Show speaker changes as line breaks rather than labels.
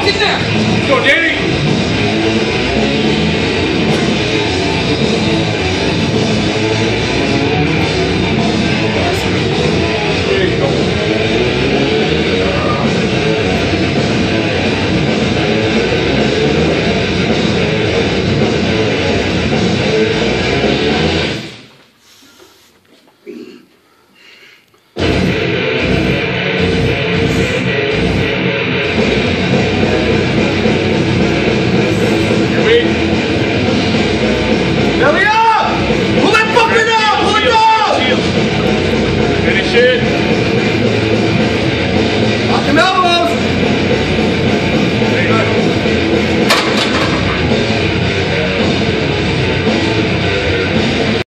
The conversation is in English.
Go, there. Let's
go, Danny.
No!